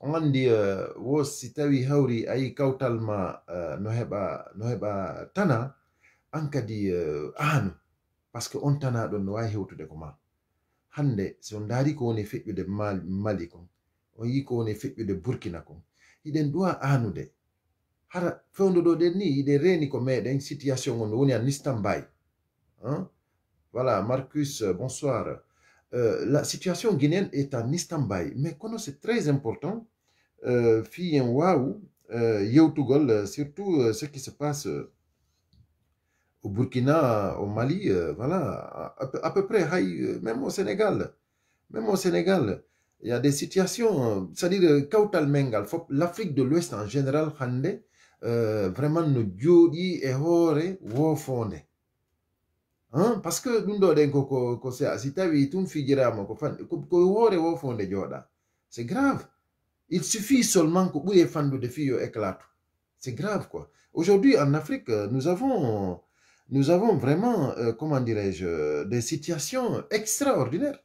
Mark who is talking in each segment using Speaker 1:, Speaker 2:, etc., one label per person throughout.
Speaker 1: on andi uh, wo si tawi hawri ayi kawtal ma uh, no heɓa no heɓa tana an kadi uh, anu par ce que on hewtude ko hande so woni feƴƴude mali, kon. On yi ko woni feƴƴude burkina kon. Hiɗen duwa anude hara fewnuɗo ɗen ni reni ko meɗen situation on woni a nistan mbayi hein? voilà marcus bonsoir euh, la situation guinéenne est en stand-by mais c'est très important euh, fi en wawu euh, yewtugol surtout euh, ce qui se passe euh, au Burkina, au Mali, euh, voilà, à, peu- près, euh, même au Sénégal, même au Sénégal, il y a des situations, euh, c'est-à-dire, euh, Kautal Mengal, l'Afrique de l'Ouest en général, euh, vraiment, no jodi e hore wo fonde. Hein? Parce que ɗum ɗo ɗen ko ko si tawi tum fijirama ko ko hore wo fonde joɗa c'est grave il suffit seulement ko ɓuuri e fandude fi yo éclate c'est grave quoi aujourd'hui en Afrique euh, nous avons nous avons vraiment euh, comment dirais-je euh, des situations extraordinaires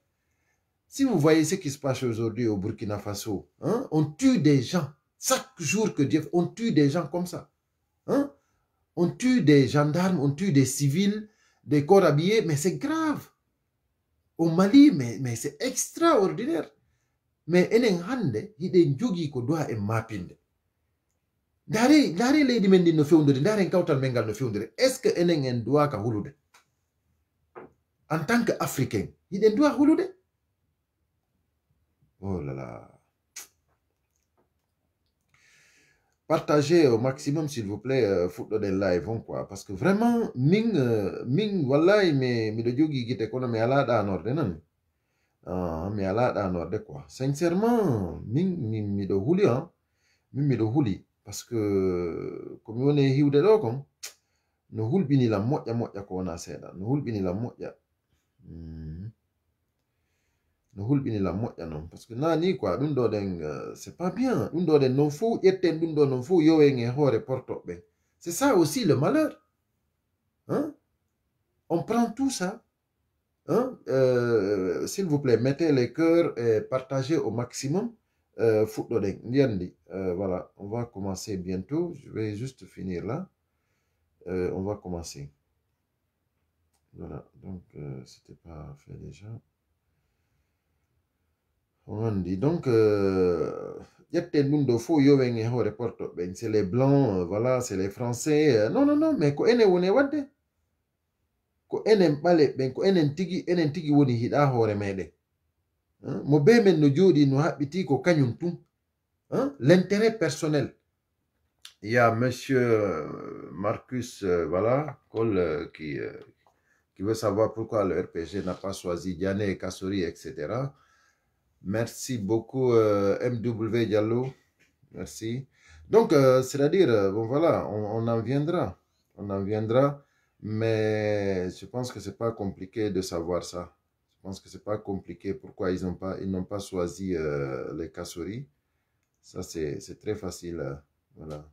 Speaker 1: si vous voyez ce qui se passe aujourd'hui au Burkina Faso hein, on tue des gens chaque jour que Dieu on tue des gens comme ça hein? on tue des gendarmes on tue des civils des corps habillés mais c'est grave. Au Mali mais, mais c'est extraordinaire. Mais enen hande hiɗen jogii ko dowa en mapinde. Ndaare ndaare leydi men ndin no fewndiri ndaaren kawtal men ngal no fewndiri est ce que enen en duwaka hulude? En tant que africain hiɗen duwa hulude? Oh là là partagez au maximum s'il vous plaît euh, fuɗɗoɗen live on quoi. Parce que vraiment min euh, min wallahi mi miɗo jogii gite kono mi ala ɗanorde nan. Ah, mi ala ɗanorde quoi. Sincèrement min min miɗo huli hein. Min miɗo huli. Par ce que komi woni e hiwde ɗo kon no hulɓinilam moƴƴa moƴƴa ko wona seeɗa no hulɓinilam moƴƴa Mhm. No hulɓinilam moƴƴa noon par ce que nani quoi ɗum ɗo ɗen c'est pas bien. Ɗum ɗo ɗen non fo ƴetten ɗum ɗo non fo yowen e hoore portoɓe c'est ça aussi le malheur. Hein? on prend tout ça. Hein? Euh, s'il vous plaît mettez les cœurs et partagez au maximum euh, fuɗɗoɗen ndiyandi euh, voilà on va commencer bientôt. Je vais juste finir là. Euh, on va commencer. Voilà donc euh, c'était pas fait déjà on dit donc euh, ƴetten ɗum ɗo fo yowen e hoore portoɓe c'est les blancs euh, voilà c'est les français euh, non non non mais ko enen woni e wadde? Ko enen ɓale ɓen ko enen tigi enen tigi woni hiɗa hoore meɗen Hein? mo be men no jooɗi no haɓɓiti ko kañum tum Hein? l'intérêt personnel il y a monsieur euh, Marcus euh, voilà euh, qui euh, qui veut savoir pourquoi le RPG n'a pas choisi Diane et Kassori, etc. Merci beaucoup, euh, MW Diallo. Merci. Donc, euh, c'est-à-dire, euh, bon, voilà, on, en viendra. On en viendra. Mais je pense que c'est pas compliqué de savoir ça. Je pense que c'est pas compliqué pourquoi ils n'ont pas, pas choisi les Kassori. Ça, c'est très facile. Voilà.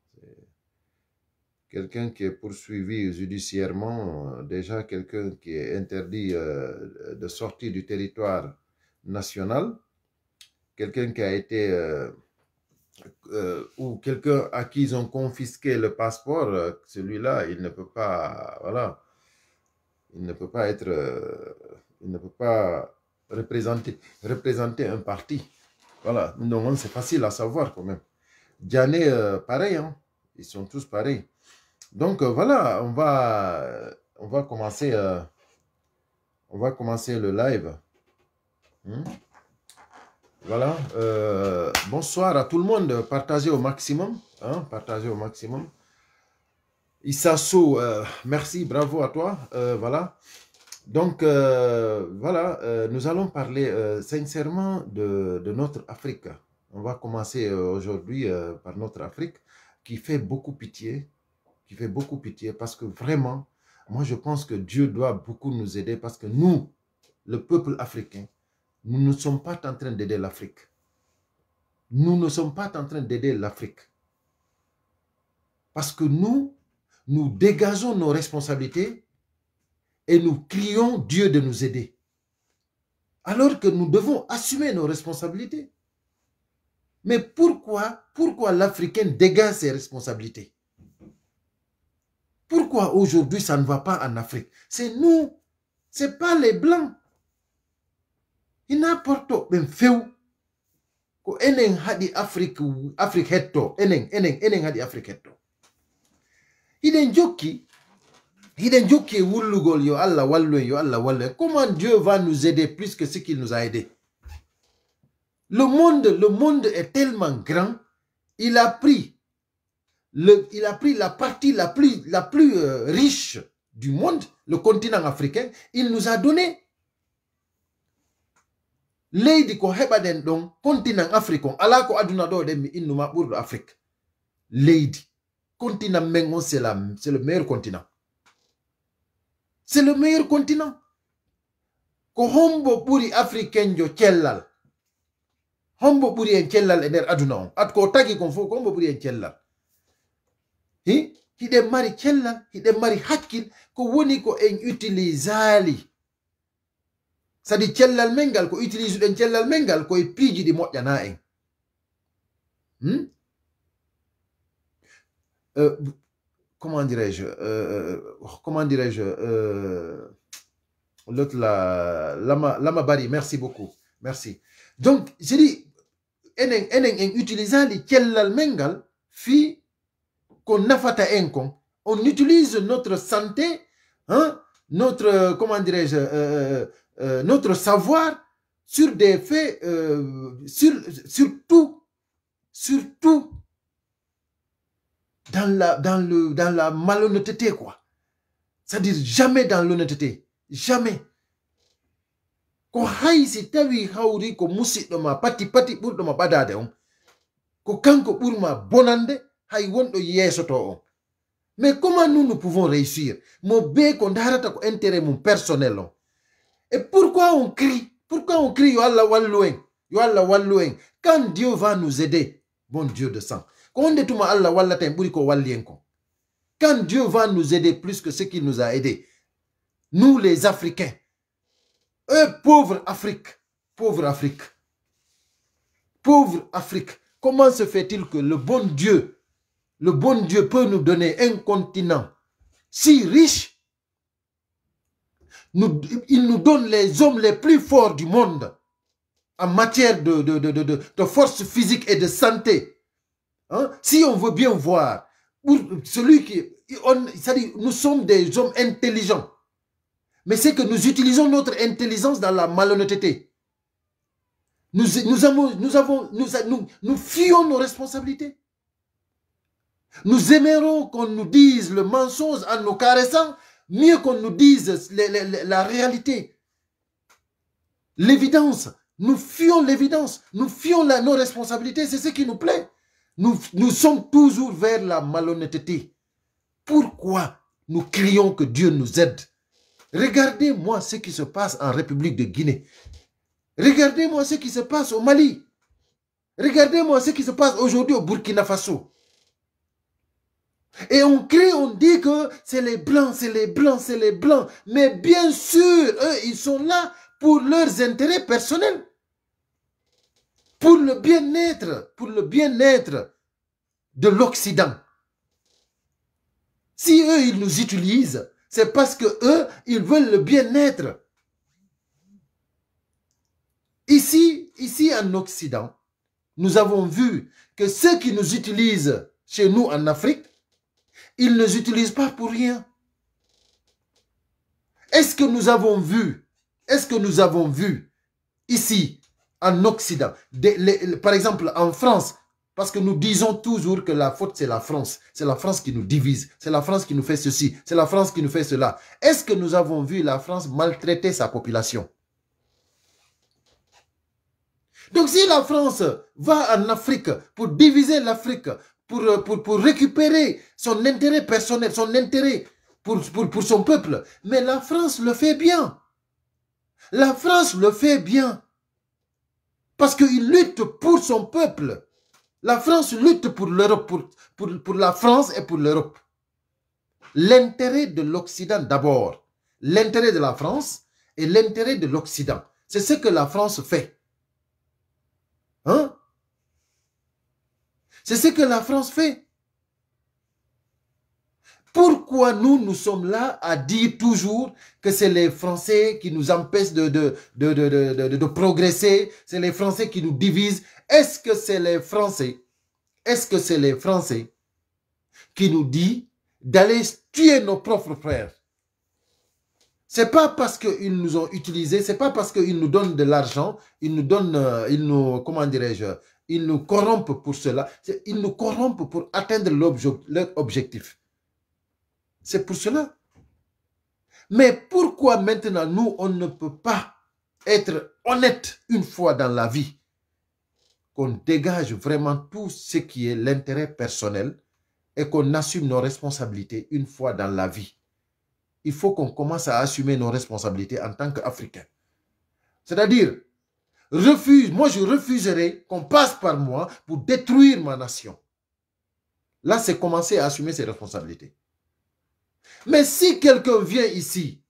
Speaker 1: Quelqu'un qui est poursuivi judiciairement, déjà quelqu'un qui est interdit de sortir du territoire national, quelqu'un qui a été, euh, euh, ou quelqu'un à qui ils ont confisqué le passeport, euh, celui-là, il ne peut pas, voilà, il ne peut pas être, il ne peut pas représenter, un parti. Voilà, donc c'est facile à savoir quand même. Diané, euh, pareil, hein, ils sont tous pareils. Donc voilà, on va, on va commencer, on va commencer le live. Hmm? Voilà. euh, bonsoir à tout le monde. Partagez au maximum. Hein, partagez au maximum. Issasso, euh, merci, bravo à toi. euh, voilà. Donc, euh, voilà, nous allons parler sincèrement de, notre Afrique. On va commencer aujourd'hui par notre Afrique qui fait beaucoup pitié, qui fait beaucoup pitié parce que vraiment, moi je pense que Dieu doit beaucoup nous aider parce que nous, le peuple africain, nous ne sommes pas en train d'aider l'Afrique. Nous ne sommes pas en train d'aider l'Afrique. Parce que nous, nous dégageons nos responsabilités et nous crions Dieu de nous aider. Alors que nous devons assumer nos responsabilités. Mais pourquoi, pourquoi l'Africain dégage ses responsabilités? Pourquoi aujourd'hui ça ne va pas en Afrique? C'est nous, c'est pas les Blancs. Il n'importe ben feu. Ko enen hadi Afrique Afrique hetto enen enen enen hadi Afrique hetto. Hiɗen jokki hiɗen jokki e wullugol yo Allah wallu yo Allah comment Dieu va nous aider plus que ce qu'il nous a aidé? Le monde le monde est tellement grand il a pris il a pris la partie la plus la plus euh, riche du monde le continent africain il nous a donné leydi ko heɓaɗen ɗon continent afrique on. Ala ko aduna ɗo ɗen mi innuma ɓurɗo afrique. Leydi continent men on c'est le meilleur continent. C'est le meilleur continent. Ko hombo ɓuri africain jo cellal. Hombo ɓuri en cellal e nder aduna on. At ko tagi kon fof ko hombo ɓuri en cellal. Hi hiɗen mari cellal hiɗen mari hakkil ko woni ko en utilisali sadi cellal men ngal ko utilise ɗen cellal men ngal koye piiji ɗi moƴƴana en hmm? Euh, comment dirais-je euh, euh, Comment dirais-je L'autre, la, Lama, Lama Bari, merci beaucoup. Merci. Donc, j'ai dit, en utilisant les kellal mengal, fi qu'on nafata enkon, on utilise notre santé, hein, notre, comment dirais-je, notre savoir sur des faits, sur, sur tout, sur tout dans la, dans le, dans la malhonnêteté, quoi. C'est-à-dire jamais dans l'honnêteté. Jamais. ko si tawi hawri ko musidɗo ma pati pati ɓurɗo ma ɓadade on ko kanko ɓurma bonande hay wonɗo yeesoto on mais comment nous nous pouvons réussir? Mo be ko darata ko intérêt mum personnel on et pourquoi on crie? Pourquoi on crie yo allah wallu en yo allah wallu en quand dieu va nous aider bon dieu de sang. Quand Dieu va nous aider plus que ce qu'il nous a aidé, nous les Africains, eux, pauvre Afrique, pauvre Afrique, pauvre Afrique, comment se fait-il que le bon Dieu, le bon Dieu peut nous donner un continent si riche il nous donne les hommes les plus forts du monde en matière de, de, de, de force physique et de santé. Hein? Si on veut bien voir, celui qui... On, nous sommes des hommes intelligents. Mais c'est que nous utilisons notre intelligence dans la malhonnêteté. Nous, nous, avons, nous, avons, nous, nous, nous fuyons nos responsabilités. Nous aimerons qu'on nous dise le mensonge en nous caressant, mieux qu'on nous dise la réalité. L'évidence. Nous fuyons l'évidence. Nous fuyons nos responsabilités. C'est ce qui nous plaît. Nous, sommes toujours vers la malhonnêteté. Pourquoi nous crions que Dieu nous aide? Regardez-moi ce qui se passe en République de Guinée. Regardez-moi ce qui se passe au Mali. Regardez-moi ce qui se passe aujourd'hui au Burkina Faso. Et on crie, on dit que c'est les blancs, c'est les blancs, c'est les blancs. Mais bien sûr, eux, ils sont là pour leurs intérêts personnels pour le bien-être, pour le bien-être de l'Occident. Si eux, ils nous utilisent, c'est parce que eux, ils veulent le bien-être. Ici, ici en Occident, nous avons vu que ceux qui nous utilisent chez nous en Afrique, ils ne nous utilisent pas pour rien. Est-ce que nous avons vu, est-ce que nous avons vu ici en Occident. par exemple, en France, parce que nous disons toujours que la faute, c'est la France. C'est la France qui nous divise. C'est la France qui nous fait ceci. C'est la France qui nous fait cela. Est-ce que nous avons vu la France maltraiter sa population? Donc si la France va en Afrique pour diviser l'Afrique, pour, pour, récupérer son intérêt personnel, son intérêt pour, son peuple, mais la France le fait bien. La France le fait bien. Parce qu'il lutte pour son peuple. La France lutte pour l'Europe, pour, pour, pour la France et pour l'Europe. L'intérêt de l'Occident d'abord. L'intérêt de la France et l'intérêt de l'Occident. C'est ce que la France fait. Hein? C'est ce que la France fait. Pourquoi nous, nous sommes là à dire toujours que c'est les Français qui nous empêchent de, progresser, c'est les Français qui nous divisent Est-ce que c'est les Français Est-ce que c'est les Français qui nous disent d'aller tuer nos propres frères? C'est pas parce qu'ils nous ont utilisés, c'est pas parce qu'ils nous donnent de l'argent, ils nous donnent, euh, ils nous, comment dirais-je, ils nous corrompent pour cela. Ils nous corrompent pour atteindre leur objectif. C'est pour cela. Mais pourquoi maintenant nous, on ne peut pas être honnête une fois dans la vie? Qu'on dégage vraiment tout ce qui est l'intérêt personnel et qu'on assume nos responsabilités une fois dans la vie. Il faut qu'on commence à assumer nos responsabilités en tant qu'Africains. C'est-à-dire, refuse, moi je refuserai qu'on passe par moi pour détruire ma nation. Là, c'est commencer à assumer ses responsabilités. Mais si quelqu'un vient ici,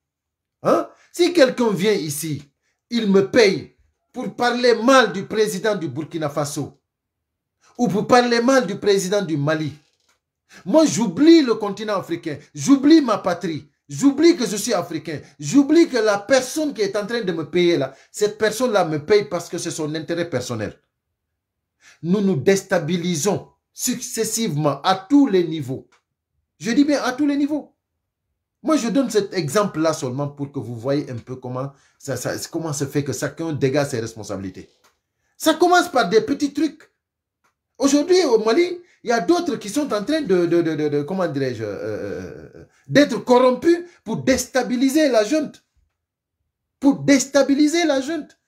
Speaker 1: hein, si quelqu'un vient ici, il me paye pour parler mal du président du Burkina Faso ou pour parler mal du président du Mali. Moi, j'oublie le continent africain, j'oublie ma patrie, j'oublie que je suis africain, j'oublie que la personne qui est en train de me payer là, cette personne-là me paye parce que c'est son intérêt personnel. Nous nous déstabilisons successivement à tous les niveaux. Je dis bien à tous les niveaux. Moi, je donne cet exemple-là seulement pour que vous voyez un peu comment ça, comment se fait que chacun dégage ses responsabilités. Ça commence par des petits trucs. Aujourd'hui, au Mali, il y a d'autres qui sont en train de, comment dirais-je, euh, euh, d'être corrompus pour déstabiliser la junte. Pour déstabiliser la junte.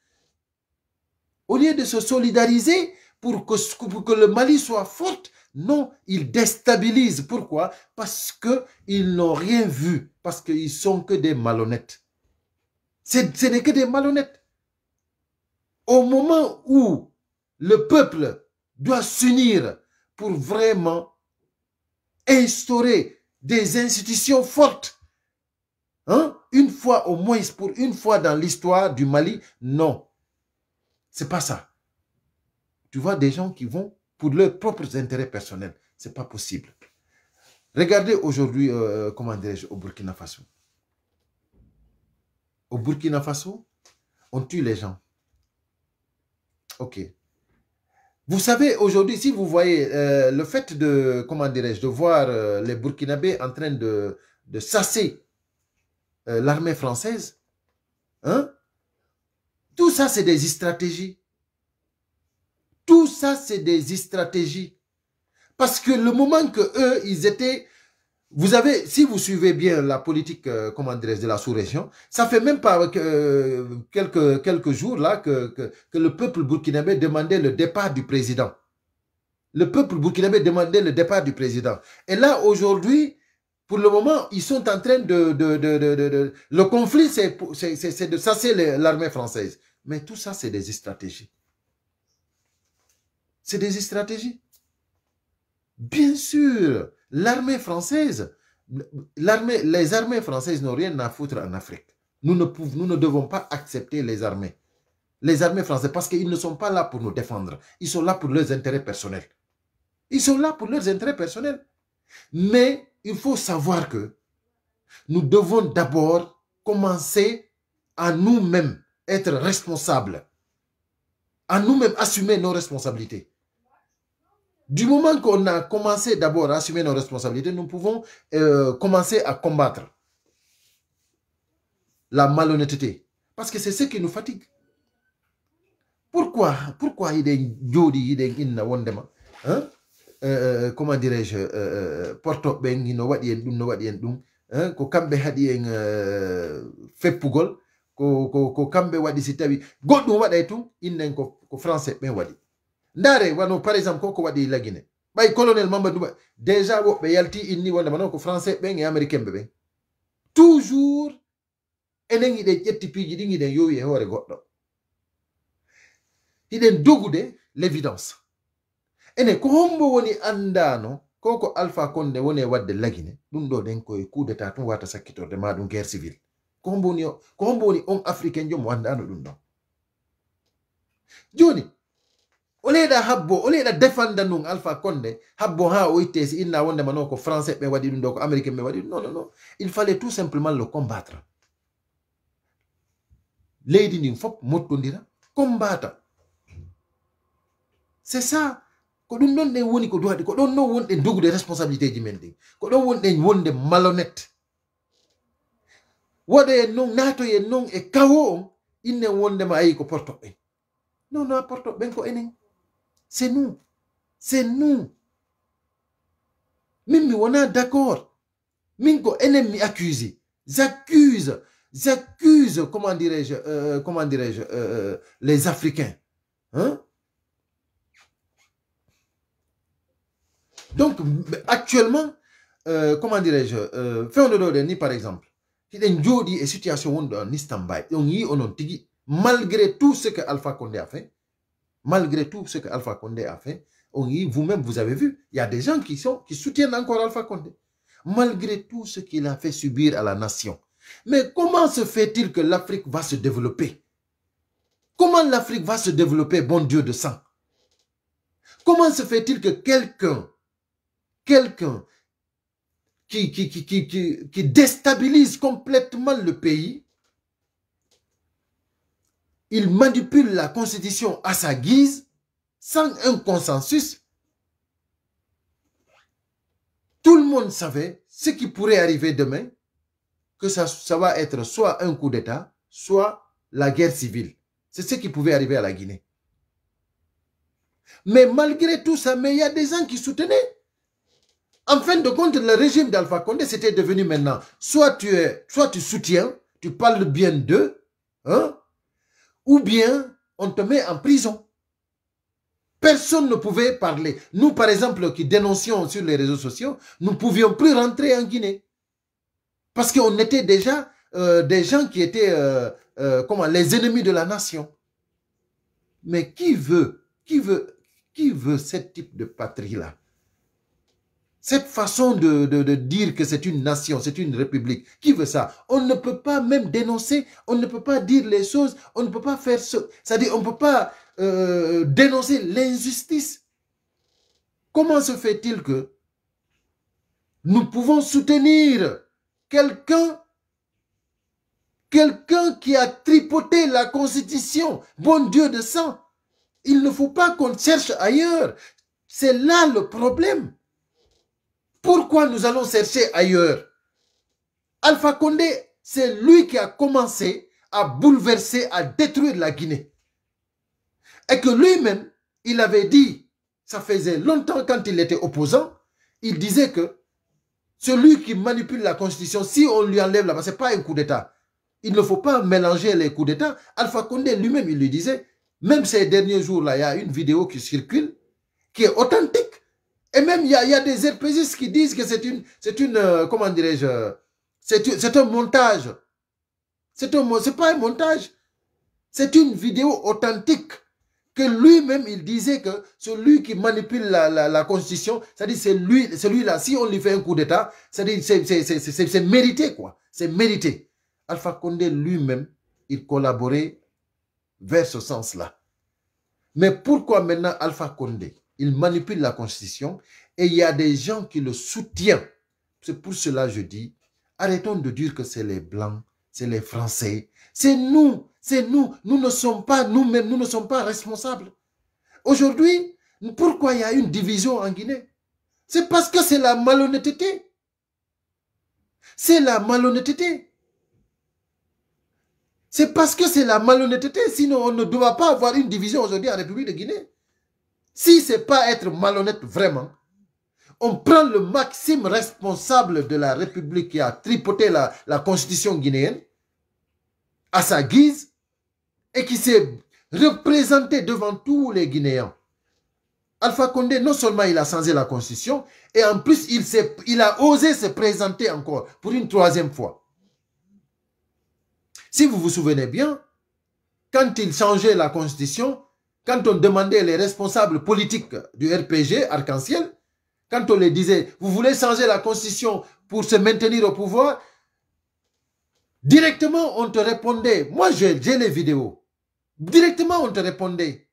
Speaker 1: Au lieu de se solidariser pour que, le Mali soit fort, non, ils déstabilisent. Pourquoi? Parce qu'ils n'ont rien vu. Parce qu'ils sont que des malhonnêtes. Ce n'est que des malhonnêtes. Au moment où le peuple doit s'unir pour vraiment instaurer des institutions fortes, hein? une fois au moins, pour une fois dans l'histoire du Mali, non. C'est pas ça. Tu vois des gens qui vont pour leurs propres intérêts personnels. Ce n'est pas possible. Regardez aujourd'hui, euh, comment dirais-je, au Burkina Faso. Au Burkina Faso, on tue les gens. Ok. Vous savez, aujourd'hui, si vous voyez euh, le fait de, comment dirais-je, de voir euh, les Burkinabés en train de, sasser l'armée française, hein, tout ça, c'est des stratégies. Tout ça, c'est des stratégies. Parce que le moment que eux, ils étaient... Vous avez, si vous suivez bien la politique, euh, comment de la sous-région, ça fait même pas euh, quelques, quelques jours là que, que, le peuple burkinabé demandait le départ du président. Le peuple burkinabé demandait le départ du président. Et là, aujourd'hui, pour le moment, ils sont en train de... de, de, de le conflit, c'est de sasser l'armée française. Mais tout ça, c'est des stratégies. C'est des stratégies. Bien sûr, l'armée française, les armées françaises n'ont rien à foutre en Afrique. Nous ne, pouvons, nous ne devons pas accepter les armées. Les armées françaises, parce qu'ils ne sont pas là pour nous défendre. Ils sont là pour leurs intérêts personnels. Ils sont là pour leurs intérêts personnels. Mais il faut savoir que nous devons d'abord commencer à nous-mêmes être responsables. À nous-mêmes assumer nos responsabilités. Du moment qu'on a commencé d'abord à assumer nos responsabilités, nous pouvons euh, commencer à combattre la malhonnêteté. Parce que c'est ce qui nous fatigue. Pourquoi Pourquoi il est jodi il est hein? Euh, comment dirais-je euh, porto ben no wadi en dum no wadi en dum hein? ko kambe hadi en feppugol ko ko kambe wadi si tawi goddum waday tum innen ko ko français ben wadi ndare wano par exemple koko waɗi lagine. Ɓay colonel mamadou déjà woɓɓe yalti inni wondema noon ko français ɓen e américain ɓe ɓen toujours enen hiɗen ƴetti piiji ɗin hiɗen yowi e hoore goɗɗo. Hiɗen dogude l' évidence ene ko hombo woni anndano ko ko alpha konde woni e wadde lagine ɗum ɗo ɗen koye coup d' état tun wata sakkitorde ma ɗum guerre civil ko hombo woni ko hombo woni on africain jom mo anndano ɗum ɗon joni o leyɗa habbo o leyɗa défenda nun alpha conde habbo ha o itte si inna wondema no ko français ɓe waɗi ɗum ɗo ko américain ɓe waɗi ɗum non non non il fallait tout simplement le combattre. Leydi ndin fop mottodira combata c'est ça. Ko ɗum ɗon ɗen woni ko duwaɗi ko ɗon non wonɗen dogude responsabilité ji men ɗin. Ko ɗon wonɗen wonde malhonnête. Waɗoyen non naato non e kawo on innen wondema ayi ko portoɓɓen. Non non portoɓɓen ko enen. C'est nous. C'est nous. Min mi wona d'accord. Min ko enen mi accuse j'accuse j'accuse comment dirais-je euh, comment dirais-je euh, euh les africains hein? Donc actuellement euh, comment dirais-je euh, fewde ɗo ni par exemple hiɗen jooɗi e situation wonɗo en istanbay on tigi malgré tout ce que alpha condé a fait malgré tout ce que alpha condé a fait vous-même vous avez vu il y a des gens qui sont qui soutiennent encore alpha condé. Malgré tout ce qu'il a fait subir à la nation. Mais comment se fait-il que l'Afrique va se développer? Comment l'Afrique va se développer, bon Dieu de sang? Comment se fait-il que quelqu'un qui, déstabilise complètement le pays, il manipule la constitution à sa guise, sans un consensus. Tout le monde savait ce qui pourrait arriver demain, que ça, va être soit un coup d'État, soit la guerre civile. C'est ce qui pouvait arriver à la Guinée. Mais malgré tout ça, il y a des gens qui soutenaient. En fin de compte, le régime d'Alpha Condé, c'était devenu maintenant, soit tu, es, soit tu soutiens, tu parles bien d'eux, hein, ou bien on te met en prison. Personne ne pouvait parler. Nous, par exemple, qui dénoncions sur les réseaux sociaux, nous ne pouvions plus rentrer en Guinée. Parce qu'on était déjà euh, des gens qui étaient euh, euh, les ennemis de la nation. Mais qui veut, qui veut, qui veut ce type de patrie-là? Cette façon de, dire que c'est une nation, c'est une république, qui veut ça? On ne peut pas même dénoncer, on ne peut pas dire les choses, on ne peut pas faire ce... C'est-à-dire, on ne peut pas euh, dénoncer l'injustice. Comment se fait-il que nous pouvons soutenir quelqu'un quelqu'un qui a tripoté la constitution, bon Dieu de sang, il ne faut pas qu'on cherche ailleurs. C'est là le problème. Pourquoi nous allons chercher ailleurs? Alpha Condé, c'est lui qui a commencé à bouleverser, à détruire la Guinée. Et que lui-même, il avait dit, ça faisait longtemps quand il était opposant, il disait que celui qui manipule la constitution, si on lui enlève là-bas, ce n'est pas un coup d'État. Il ne faut pas mélanger les coups d'État. Alpha Condé lui-même, il lui disait, même ces derniers jours-là, il y a une vidéo qui circule, qui est authentique. Et même, il y a, des RPGistes qui disent que c'est une, c'est une, euh, comment dirais-je, c'est un montage. C'est un, c'est pas un montage. C'est une vidéo authentique que lui-même, il disait que celui qui manipule la, la, constitution, c'est-à-dire c'est lui, celui-là, si on lui fait un coup d'État, c'est-à-dire c'est mérité, quoi. C'est mérité. Alpha Condé lui-même, il collaborait vers ce sens-là. Mais pourquoi maintenant Alpha Condé? Il manipule la constitution et il y a des gens qui le soutiennent. C'est pour cela que je dis, arrêtons de dire que c'est les Blancs, c'est les Français. C'est nous, c'est nous. Nous ne sommes pas nous-mêmes, nous ne sommes pas responsables. Aujourd'hui, pourquoi il y a une division en Guinée? C'est parce que c'est la malhonnêteté. C'est la malhonnêteté. C'est parce que c'est la malhonnêteté. Sinon, on ne doit pas avoir une division aujourd'hui en République de Guinée. Si ce n'est pas être malhonnête vraiment, on prend le maxime responsable de la République qui a tripoté la, constitution guinéenne à sa guise et qui s'est représenté devant tous les Guinéens. Alpha Condé, non seulement il a changé la constitution, et en plus il, il a osé se présenter encore pour une troisième fois. Si vous vous souvenez bien, quand il changeait la constitution, quand on demandait les responsables politiques du RPG, Arc-en-Ciel, quand on les disait, vous voulez changer la constitution pour se maintenir au pouvoir, directement on te répondait, moi j'ai les vidéos, directement on te répondait,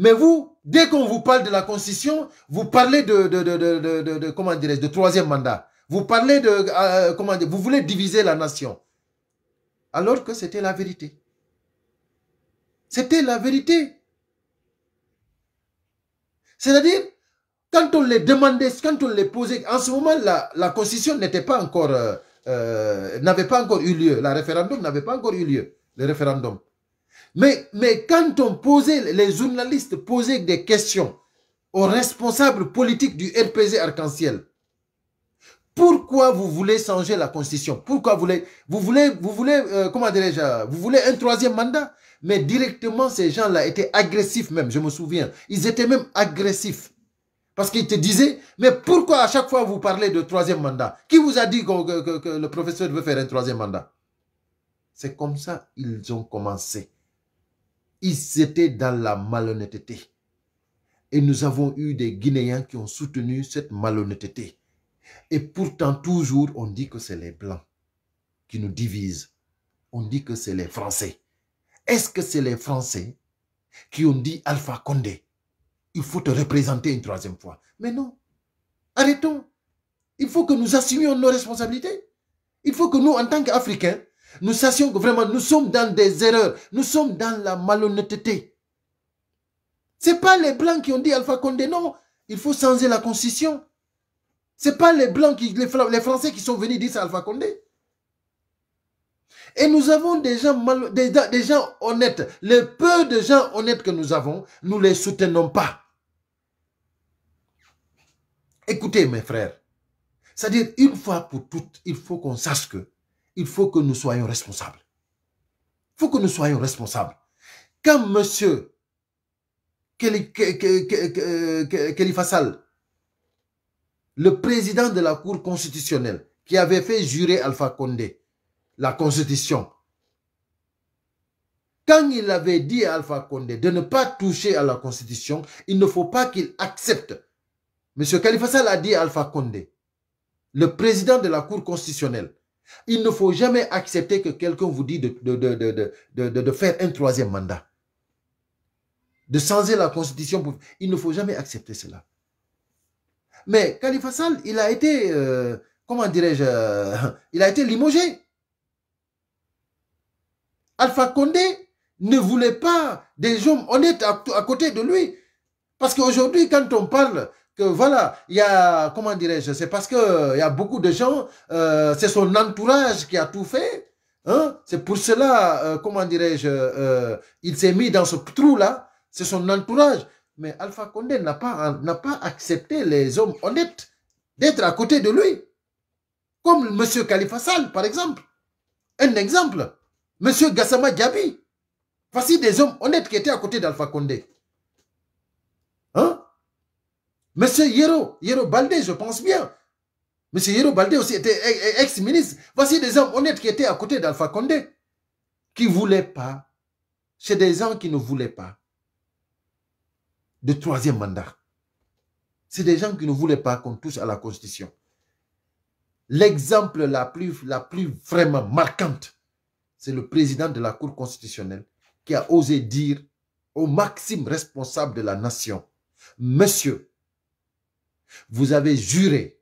Speaker 1: mais vous, dès qu'on vous parle de la Constitution, vous parlez de, de, de, de comment de troisième mandat. Vous parlez de, euh, comment dire, vous voulez diviser la nation. Alors que c'était la vérité. C'était la vérité. C'est-à-dire, quand on les demandait, quand on les posait, en ce moment, la, Constitution n'était pas encore, euh, euh, n'avait pas encore eu lieu. La référendum n'avait pas encore eu lieu, le référendum. Mais, mais quand on posait, les journalistes posaient des questions aux responsables politiques du RPG Arc-en-Ciel, pourquoi vous voulez changer la constitution? Pourquoi vous voulez, vous voulez, vous voulez, euh, comment dirais-je, vous voulez un troisième mandat? Mais directement, ces gens-là étaient agressifs même, je me souviens. Ils étaient même agressifs. Parce qu'ils te disaient, mais pourquoi à chaque fois vous parlez de troisième mandat? Qui vous a dit que, que le professeur veut faire un troisième mandat? C'est comme ça ils ont commencé ils étaient dans la malhonnêteté. Et nous avons eu des Guinéens qui ont soutenu cette malhonnêteté. Et pourtant, toujours, on dit que c'est les Blancs qui nous divisent. On dit que c'est les Français. Est-ce que c'est les Français qui ont dit Alpha Condé, il faut te représenter une troisième fois? Mais non. Arrêtons. Il faut que nous assumions nos responsabilités. Il faut que nous, en tant qu'Africains, nous sachions que vraiment nous sommes dans des erreurs, nous sommes dans la malhonnêteté. Ce n'est pas les Blancs qui ont dit Alpha Condé, non, il faut changer la constitution. Ce n'est pas les Blancs, qui, les, Français qui sont venus dire ça Alpha Condé. Et nous avons des gens, des, des gens honnêtes. Le peu de gens honnêtes que nous avons, nous ne les soutenons pas. Écoutez mes frères, c'est-à-dire une fois pour toutes, il faut qu'on sache que il faut que nous soyons responsables. Il faut que nous soyons responsables. Quand monsieur Fassal, le président de la Cour constitutionnelle, qui avait fait jurer Alpha Condé, la Constitution, quand il avait dit à Alpha Condé de ne pas toucher à la Constitution, il ne faut pas qu'il accepte. Monsieur Khalifa Sall a dit à Alpha Condé, le président de la Cour constitutionnelle, il ne faut jamais accepter que quelqu'un vous dise de, faire un troisième mandat. De changer la constitution. Il ne faut jamais accepter cela. Mais Khalifa Sall, il a été, euh, comment dirais-je, euh, il a été limogé. Alpha Condé ne voulait pas des hommes honnêtes à, à côté de lui. Parce qu'aujourd'hui, quand on parle voilà, il y a, comment dirais-je, c'est parce que il y a beaucoup de gens, euh, c'est son entourage qui a tout fait. Hein? C'est pour cela, euh, comment dirais-je, euh, il s'est mis dans ce trou-là, c'est son entourage. Mais Alpha Condé n'a pas, accepté les hommes honnêtes d'être à côté de lui. Comme M. Khalifa Sall, par exemple. Un exemple. M. Gassama Diaby. Voici des hommes honnêtes qui étaient à côté d'Alpha Condé. Hein? Monsieur Yero, Yero Baldé, je pense bien. Monsieur Yero Baldé aussi était ex-ministre. Voici des hommes honnêtes qui étaient à côté d'Alpha Condé, qui ne voulaient pas. C'est des gens qui ne voulaient pas de troisième mandat. C'est des gens qui ne voulaient pas qu'on touche à la Constitution. L'exemple la plus, vraiment marquante, c'est le président de la Cour constitutionnelle qui a osé dire au maximum responsable de la nation, Monsieur, vous avez juré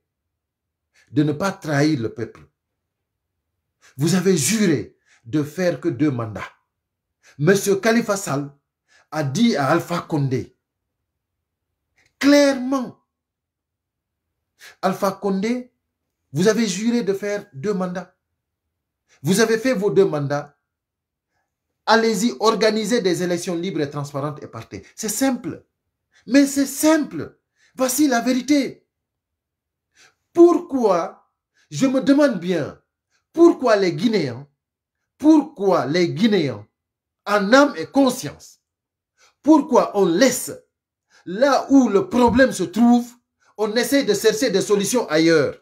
Speaker 1: de ne pas trahir le peuple. Vous avez juré de faire que deux mandats. Monsieur Khalifa Sall a dit à Alpha Condé, clairement, Alpha Condé, vous avez juré de faire deux mandats. Vous avez fait vos deux mandats. Allez-y, organisez des élections libres et transparentes et partez. C'est simple. Mais c'est simple. Voici la vérité. Pourquoi, je me demande bien, pourquoi les Guinéens, pourquoi les Guinéens, en âme et conscience, pourquoi on laisse là où le problème se trouve, on essaie de chercher des solutions ailleurs.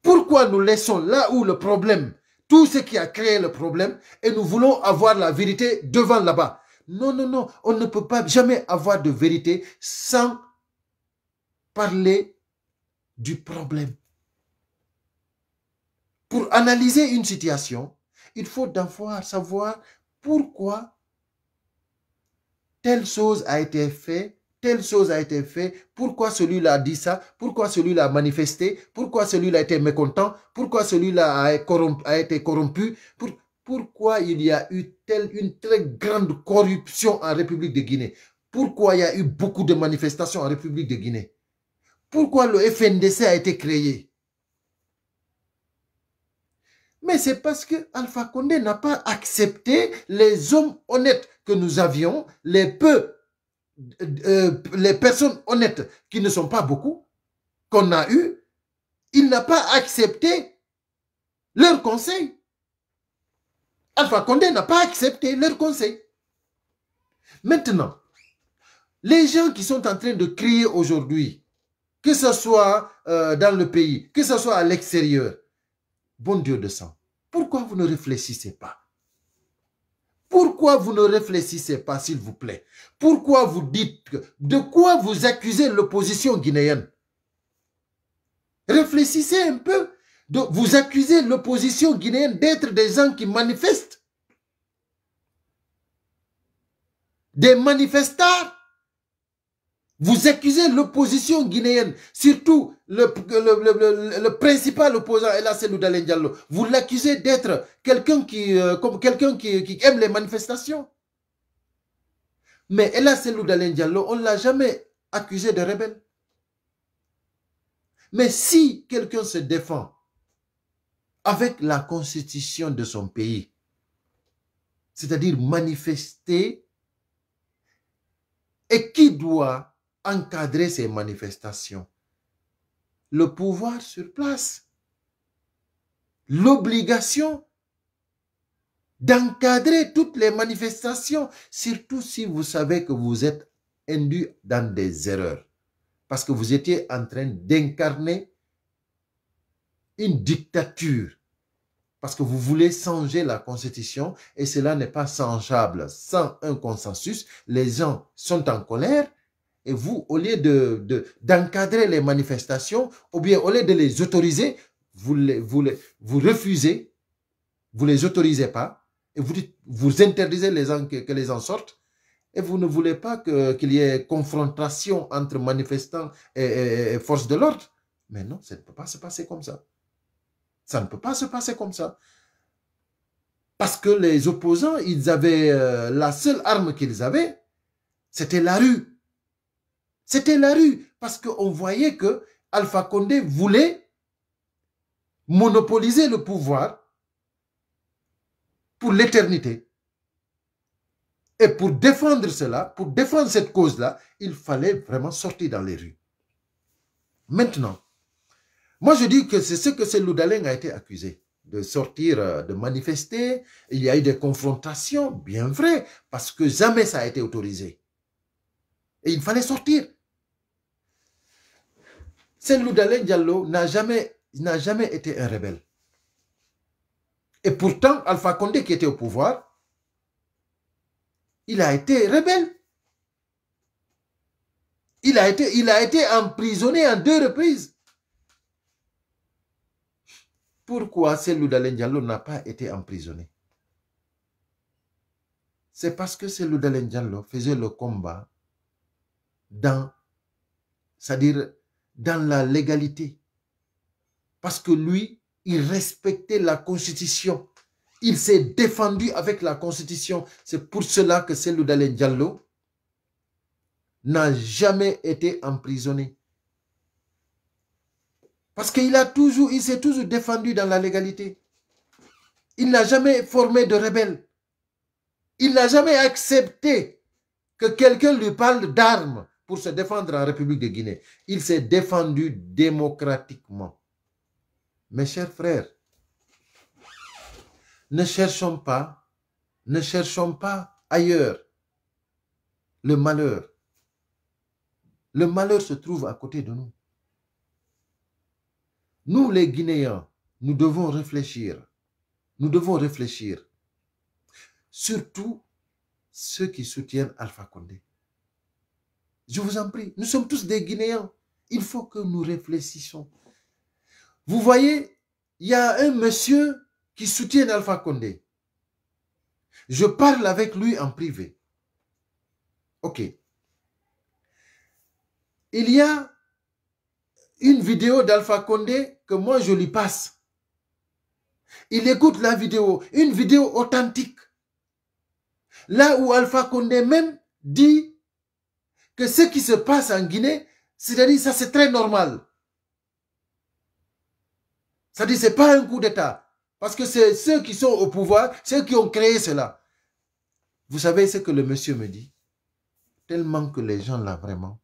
Speaker 1: Pourquoi nous laissons là où le problème, tout ce qui a créé le problème, et nous voulons avoir la vérité devant là-bas? Non, non, non, on ne peut pas jamais avoir de vérité sans parler du problème. Pour analyser une situation, il faut d'abord savoir pourquoi telle chose a été faite, telle chose a été faite, pourquoi celui-là a dit ça, pourquoi celui-là a manifesté, pourquoi celui-là a été mécontent, pourquoi celui-là a, été corrompu, pourquoi il y a eu telle, une très grande corruption en République de Guinée, pourquoi il y a eu beaucoup de manifestations en République de Guinée, pourquoi le FNDC a été créé? Mais c'est parce que Alpha Condé n'a pas accepté les hommes honnêtes que nous avions, les peu, euh, les personnes honnêtes qui ne sont pas beaucoup, qu'on a eu, il n'a pas accepté leur conseil. Alpha Condé n'a pas accepté leur conseil. Maintenant, les gens qui sont en train de crier aujourd'hui, que ce soit euh, dans le pays, que ce soit à l'extérieur, bon Dieu de sang, pourquoi vous ne réfléchissez pas? Pourquoi vous ne réfléchissez pas, s'il vous plaît? Pourquoi vous dites de quoi vous accusez l'opposition guinéenne? Réfléchissez un peu. vous accusez l'opposition guinéenne d'être des gens qui manifestent. Des manifestants vous accusez l'opposition guinéenne, surtout le, principal opposant, là c'est Diallo. Vous l'accusez d'être quelqu'un qui, euh, aime les manifestations. Mais Ella Seloudalen Diallo, on ne l'a jamais accusé de rebelle. Mais si quelqu'un se défend avec la constitution de son pays, c'est-à-dire manifester, et qui doit encadrer ces manifestations Le pouvoir sur place. L'obligation d'encadrer toutes les manifestations, surtout si vous savez que vous êtes induit dans des erreurs. Parce que vous étiez en train d'incarner une dictature. Parce que vous voulez changer la constitution et cela n'est pas changeable sans un consensus. Les gens sont en colère et vous, au lieu de, d'encadrer les manifestations, ou bien au lieu de les autoriser, vous, les, vous, vous refusez, vous ne les autorisez pas, et vous, vous interdisez les gens que, les gens sortent, et vous ne voulez pas qu'il y ait confrontation entre manifestants et, forces de l'ordre. Mais non, ça ne peut pas se passer comme ça. Ça ne peut pas se passer comme ça. Parce que les opposants, ils avaient euh, la seule arme qu'ils avaient, c'était la rue. C'était la rue, parce qu'on voyait que Alpha Condé voulait monopoliser le pouvoir pour l'éternité. Et pour défendre cela, pour défendre cette cause-là, il fallait vraiment sortir dans les rues. Maintenant, moi je dis que c'est ce que ce Loudaleng a été accusé, de sortir, euh, de manifester. Il y a eu des confrontations, bien vrai, parce que jamais ça a été autorisé. Et il fallait sortir. Loudalen Diallo n'a jamais, été un rebelle. Et pourtant, Alpha Condé qui était au pouvoir, il a été rebelle. Il a été, emprisonné en deux reprises. Pourquoi Loudalen Diallo n'a pas été emprisonné? C'est parce que Loudalen Diallo faisait le combat dans, c'est-à-dire dans la légalité. Parce que lui, il respectait la Constitution. Il s'est défendu avec la Constitution. C'est pour cela que Selou Dalen Diallo n'a jamais été emprisonné. Parce qu'il a toujours, il s'est toujours défendu dans la légalité. Il n'a jamais formé de rebelle. Il n'a jamais accepté que quelqu'un lui parle d'armes pour se défendre en République de Guinée. Il s'est défendu démocratiquement. Mes chers frères, ne cherchons pas, ne cherchons pas ailleurs le malheur. Le malheur se trouve à côté de nous. Nous, les Guinéens, nous devons réfléchir. Nous devons réfléchir. Surtout ceux qui soutiennent Alpha Condé. Je vous en prie, nous sommes tous des Guinéens. Il faut que nous réfléchissions. Vous voyez, il y a un monsieur qui soutient Alpha Condé. Je parle avec lui en privé. Ok. Il y a une vidéo d'Alpha Condé que moi je lui passe. Il écoute la vidéo, une vidéo authentique. Là où Alpha Condé même dit que ce qui se passe en Guinée, c'est-à-dire ça c'est très normal. C'est-à-dire c'est pas un coup d'État. Parce que c'est ceux qui sont au pouvoir, ceux qui ont créé cela. Vous savez ce que le monsieur me dit? Tellement que les gens là vraiment,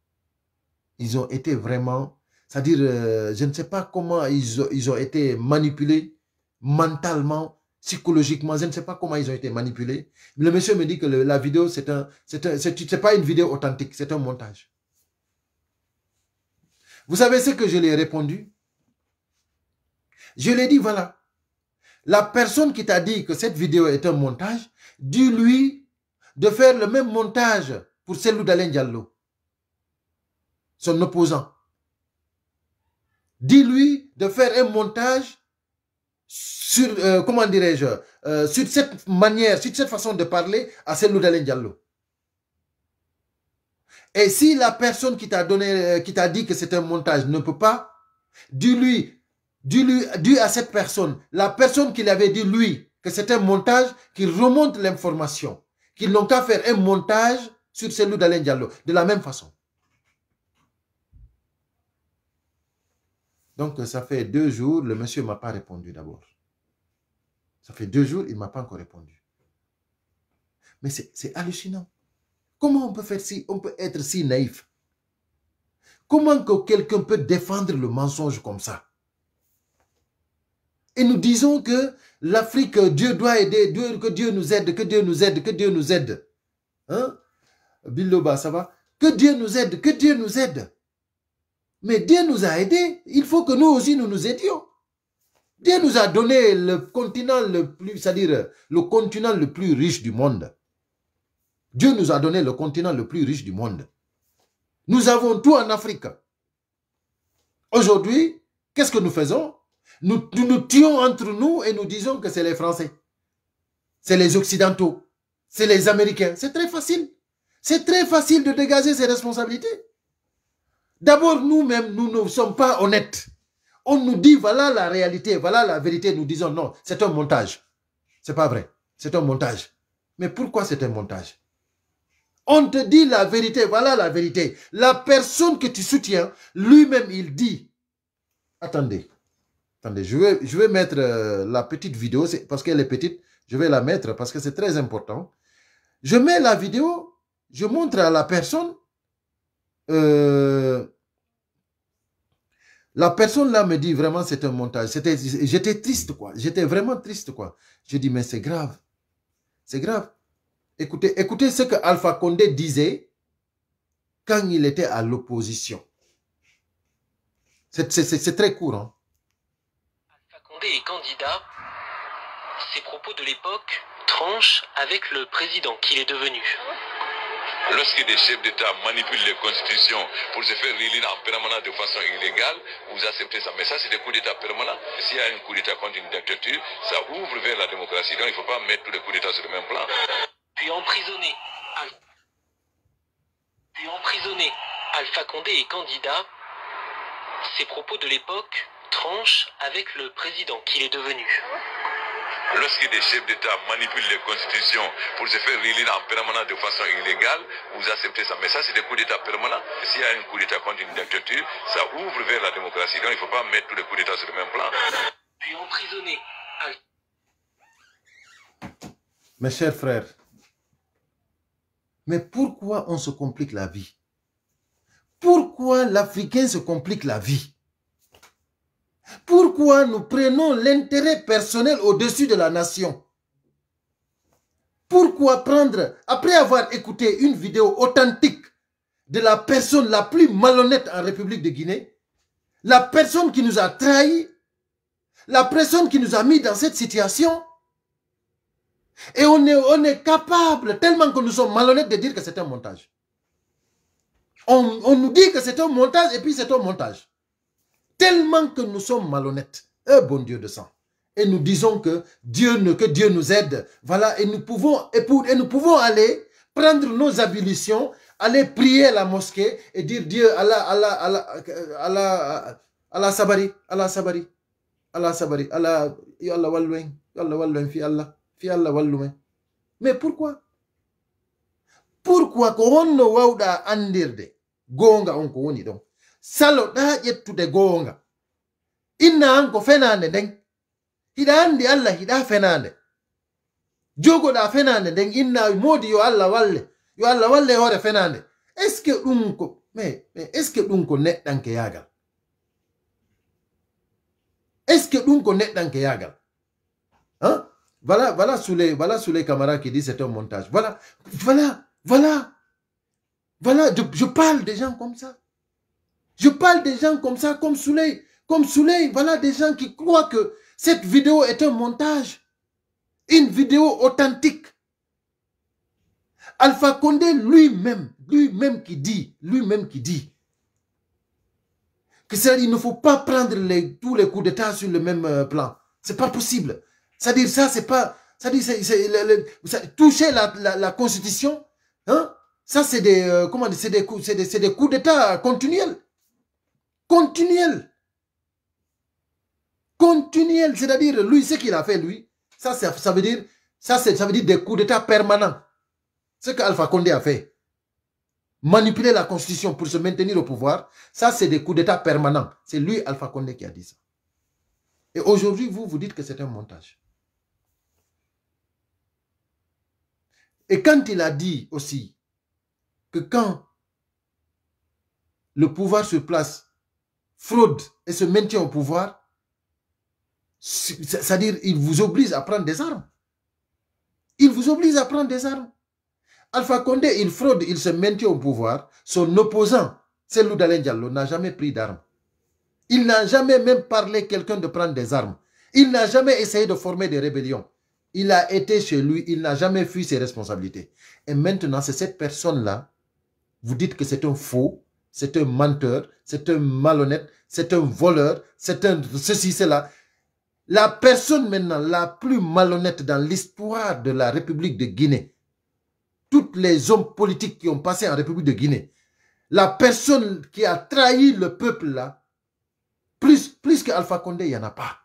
Speaker 1: ils ont été vraiment, c'est-à-dire, euh, je ne sais pas comment ils ils ont été manipulés mentalement, psychologiquement, je ne sais pas comment ils ont été manipulés. Le monsieur me dit que la vidéo, c'est un, c'est pas une vidéo authentique, c'est un montage. Vous savez ce que je lui ai répondu? Je lui ai dit, voilà, la personne qui t'a dit que cette vidéo est un montage, dis-lui de faire le même montage pour Selou Dalen Diallo, son opposant. Dis-lui de faire un montage sur, euh, comment dirais-je, euh, sur cette manière, sur cette façon de parler à Selou Dalen Diallo. Et si la personne qui t'a donné, euh, qui t'a dit que c'est un montage ne peut pas, dis-lui Dis, à cette personne, la personne qui lui avait dit lui que c'est un montage, qu'il remonte l'information. Qu'ils n'ont qu'à faire un montage sur celui d'Alain Diallo, de la même façon. Donc, ça fait deux jours, le monsieur ne m'a pas répondu d'abord. Ça fait deux jours, il ne m'a pas encore répondu. Mais c'est hallucinant. Comment on peut faire si, on peut être si naïf? Comment que quelqu'un peut défendre le mensonge comme ça? Et nous disons que l'Afrique, Dieu doit aider, que Dieu nous aide, que Dieu nous aide, que Dieu nous aide. Hein? Biloba, ça va? Que Dieu nous aide, que Dieu nous aide. Mais Dieu nous a aidés. Il faut que nous aussi nous nous aidions. Dieu nous a donné le continent le plus, c'est-à-dire le continent le plus riche du monde. Dieu nous a donné le continent le plus riche du monde. Nous avons tout en Afrique. Aujourd'hui, qu'est-ce que nous faisons? Nous, nous tuons entre nous et nous disons que c'est les Français. C'est les Occidentaux. C'est les Américains. C'est très facile. C'est très facile de dégager ses responsabilités. D'abord, nous-mêmes, nous ne sommes pas honnêtes. On nous dit, voilà la réalité, voilà la vérité. Nous disons, non, c'est un montage. C'est pas vrai. C'est un montage. Mais pourquoi c'est un montage? On te dit la vérité, voilà la vérité. La personne que tu soutiens, lui-même, il dit, attendez, Attendez, je vais, mettre euh, la petite vidéo, parce qu'elle est petite, je vais la mettre parce que c'est très important. Je mets la vidéo, je montre à la personne, euh, la personne là me dit vraiment c'est un montage. J'étais triste quoi, j'étais vraiment triste quoi. Je dis mais c'est grave, c'est grave. Écoutez, écoutez ce que Alpha Condé disait quand il était à l'opposition. C'est très court. Hein
Speaker 2: et candidat, ses propos de l'époque tranchent avec le président qu'il est devenu.
Speaker 3: Lorsque des chefs d'État manipulent les constitutions pour se faire réélire en permanence de façon illégale, vous acceptez ça. Mais ça, c'est des coups d'État permanents. S'il y a un coup d'État contre une dictature, ça ouvre vers la démocratie. Donc il ne faut pas mettre tous les coups d'État sur le même plan.
Speaker 2: Puis emprisonné. Puis emprisonné. Alpha Condé est candidat. Ses propos de l'époque tranche avec le président qu'il est devenu.
Speaker 3: Lorsque des chefs d'État manipulent les constitutions pour se faire réélire en permanence de façon illégale, vous acceptez ça. Mais ça, c'est des coups d'État permanents. S'il y a un coup d'État contre une dictature, ça ouvre vers la démocratie. Donc il ne faut pas mettre tous les coups d'État sur le même plan.
Speaker 2: Puis emprisonné.
Speaker 1: Mes chers frères, mais pourquoi on se complique la vie? Pourquoi l'Africain se complique la vie? Pourquoi nous prenons l'intérêt personnel au-dessus de la nation? Pourquoi prendre, après avoir écouté une vidéo authentique de la personne la plus malhonnête en République de Guinée, la personne qui nous a trahis, la personne qui nous a mis dans cette situation, et on est, on est capable, tellement que nous sommes malhonnêtes, de dire que c'est un montage. On, on nous dit que c'est un montage et puis c'est un montage. Tellement que nous sommes malhonnêtes. Un bon Dieu de sang. Et nous disons que Dieu, que Dieu nous aide. Voilà, et nous pouvons, et, pour, et nous pouvons aller prendre nos ablutions aller prier à la mosquée et dire Dieu, Allah, Allah, Allah, Allah, Allah sabari, Allah sabari, Allah sabari, Allah, Allah wallouen, Allah wallouen, fi Allah, fi Allah. Mais pourquoi? Pourquoi ko honno wawɗa andirde? Gonga on ko woni saloɗa ƴettude gonga. Inna an ko fenande nden hiɗa andi allah hiɗa fenande jogoɗa fenande nden inna modi yo allah walle. Yo allah walle hoore fenande est ce que ɗum ko est ce que ɗum ko neɗɗanke yagal. Est ce que ɗum ko neɗɗanke yagal. Hein voilà voilà Souley voilà Souley Camara qui dit c'est un montage voilà voilà voilà voilà je parle des gens comme ça je parle des gens comme ça comme Souley comme Souley voilà des gens qui croient que cette vidéo est un montage une vidéo authentique Alpha Condé lui-même, lui-même qui dit, lui-même qui dit, que il ne faut pas prendre tous les coups d'État sur le même euh, plan. C'est pas possible. C'est-à-dire ça, c'est pas, c'est-à-dire toucher la, constitution, hein, ça c'est des, euh, c'est des, des, des coups d'État continuels, continuels, continuels. C'est-à-dire lui, ce qu'il a fait lui, ça, ça veut dire, ça, ça veut dire des coups d'État permanents. Ce qu'Alpha Condé a fait, manipuler la constitution pour se maintenir au pouvoir, ça c'est des coups d'État permanents. C'est lui, Alpha Condé, qui a dit ça. Et aujourd'hui, vous, vous dites que c'est un montage. Et quand il a dit aussi que quand le pouvoir se place, fraude et se maintient au pouvoir, c'est-à-dire il vous oblige à prendre des armes. Il vous oblige à prendre des armes. Alpha Condé, il fraude, il se maintient au pouvoir. Son opposant, c'est Loudalen n'a jamais pris d'armes. Il n'a jamais même parlé quelqu'un de prendre des armes. Il n'a jamais essayé de former des rébellions. Il a été chez lui, il n'a jamais fui ses responsabilités. Et maintenant, c'est cette personne-là, vous dites que c'est un faux, c'est un menteur, c'est un malhonnête, c'est un voleur, c'est un ceci, cela. La personne maintenant la plus malhonnête dans l'histoire de la République de Guinée, toutes les hommes politiques qui ont passé en République de Guinée, la personne qui a trahi le peuple là, plus, plus qu'Alpha Condé, il n'y en a pas.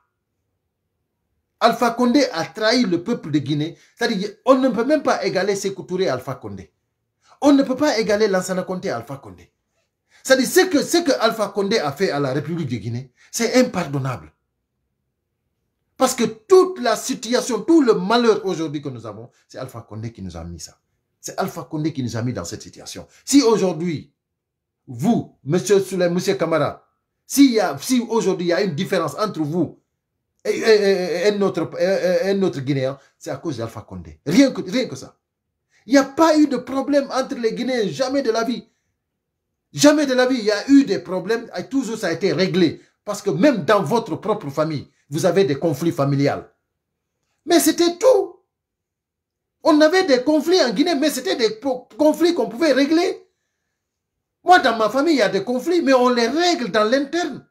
Speaker 1: Alpha Condé a trahi le peuple de Guinée. C'est-à-dire on ne peut même pas égaler Sekou Touré Alpha Condé. On ne peut pas égaler Lansana Conté Alpha Condé. C'est-à-dire ce que, Alpha Condé a fait à la République de Guinée, c'est impardonnable. Parce que toute la situation, tout le malheur aujourd'hui que nous avons, c'est Alpha Condé qui nous a mis ça. C'est Alpha Condé qui nous a mis dans cette situation. Si aujourd'hui, vous, monsieur Souley, monsieur Kamara, si, si aujourd'hui il y a une différence entre vous et, un, autre, un autre Guinéen, c'est à cause d'Alpha Condé. Rien rien que ça. Il n'y a pas eu de problème entre les Guinéens, jamais de la vie. Jamais de la vie, il y a eu des problèmes, et toujours ça a été réglé. Parce que même dans votre propre famille, vous avez des conflits familiaux. Mais c'était tout. On avait des conflits en Guinée, mais c'était des conflits qu'on pouvait régler. Moi, dans ma famille, il y a des conflits, mais on les règle dans l'interne.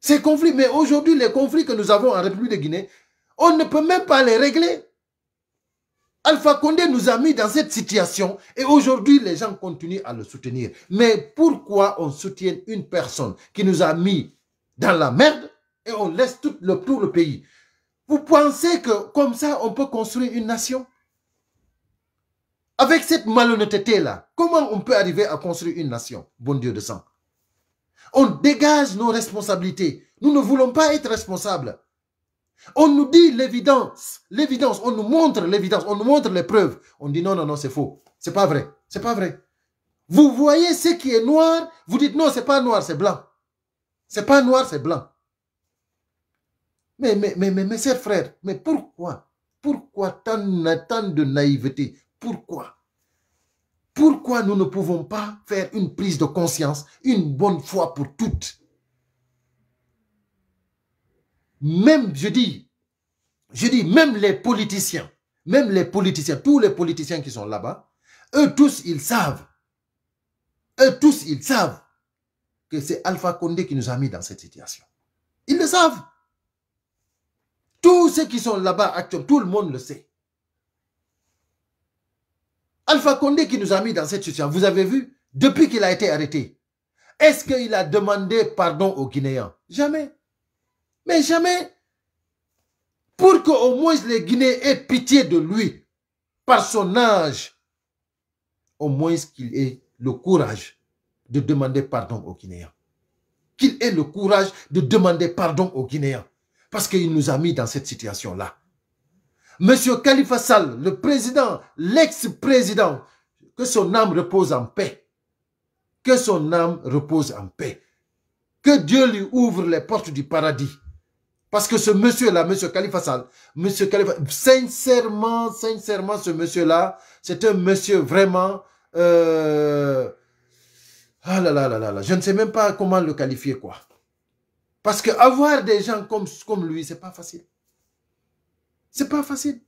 Speaker 1: Ces conflits, mais aujourd'hui, les conflits que nous avons en République de Guinée, on ne peut même pas les régler. Alpha Condé nous a mis dans cette situation et aujourd'hui, les gens continuent à le soutenir. Mais pourquoi on soutient une personne qui nous a mis dans la merde et on laisse tout le, pays? Vous pensez que comme ça, on peut construire une nation? Avec cette malhonnêteté-là, comment on peut arriver à construire une nation Bon Dieu de sang? On dégage nos responsabilités. Nous ne voulons pas être responsables. On nous dit l'évidence, l'évidence, on nous montre l'évidence, on nous montre les preuves. On dit non, non, non, c'est faux. C'est pas vrai. C'est pas vrai. Vous voyez ce qui est noir, vous dites non, c'est pas noir, c'est blanc. C'est pas noir, c'est blanc. Mais, mais, mais, mais, frères, mais pourquoi? Pourquoi tant, tant de naïveté? Pourquoi? Pourquoi nous ne pouvons pas faire une prise de conscience une bonne fois pour toutes? Même, je dis, je dis, même les politiciens, même les politiciens, tous les politiciens qui sont là-bas, eux tous, ils savent, eux tous, ils savent que c'est Alpha Condé qui nous a mis dans cette situation. Ils le savent. Tous ceux qui sont là-bas actuellement, tout le monde le sait. Alpha Condé qui nous a mis dans cette situation, vous avez vu, depuis qu'il a été arrêté, est-ce qu'il a demandé pardon aux Guinéens? Jamais. Mais jamais. Pour qu'au moins les Guinéens aient pitié de lui, par son âge, au moins qu'il ait le courage de demander pardon aux Guinéens. Qu'il ait le courage de demander pardon aux Guinéens. Parce qu'il nous a mis dans cette situation-là. Monsieur Khalifa Sall, le président, l'ex-président, que son âme repose en paix. Que son âme repose en paix. Que Dieu lui ouvre les portes du paradis. Parce que ce monsieur-là, monsieur Khalifa Sall, monsieur Khalifa, sincèrement, sincèrement, ce monsieur-là, c'est un monsieur vraiment, euh, ah là là là là là, je ne sais même pas comment le qualifier, quoi. Parce que avoir des gens comme, comme lui, c'est pas facile. C'est pas facile.